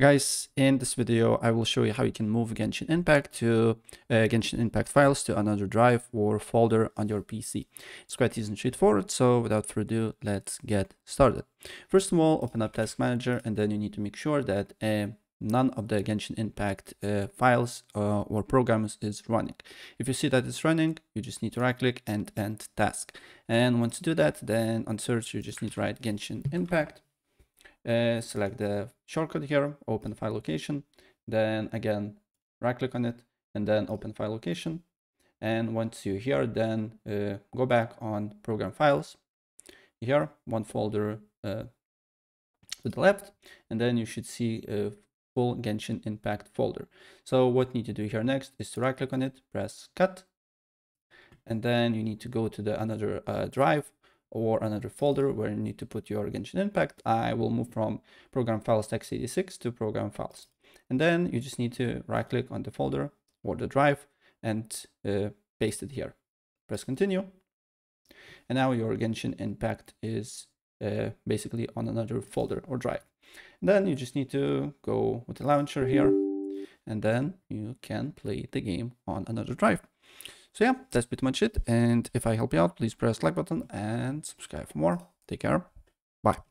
Guys, in this video, I will show you how you can move Genshin Impact to uh, Genshin Impact files to another drive or folder on your PC. It's quite easy and straightforward, so without further ado, let's get started. First of all, open up Task Manager, and then you need to make sure that uh, none of the Genshin Impact uh, files uh, or programs is running. If you see that it's running, you just need to right click and end task. And once you do that, then on search, you just need to write Genshin Impact uh, select the shortcut here, open file location, then again, right click on it and then open file location. And once you're here, then uh, go back on program files. Here, one folder uh, to the left, and then you should see a full Genshin Impact folder. So what you need to do here next is to right click on it, press cut, and then you need to go to the another uh, drive or another folder where you need to put your Genshin Impact, I will move from program files x86 to program files. And then you just need to right click on the folder or the drive and uh, paste it here. Press continue. And now your Genshin Impact is uh, basically on another folder or drive. And then you just need to go with the launcher here and then you can play the game on another drive. So yeah, that's pretty much it. And if I help you out, please press like button and subscribe for more. Take care. Bye.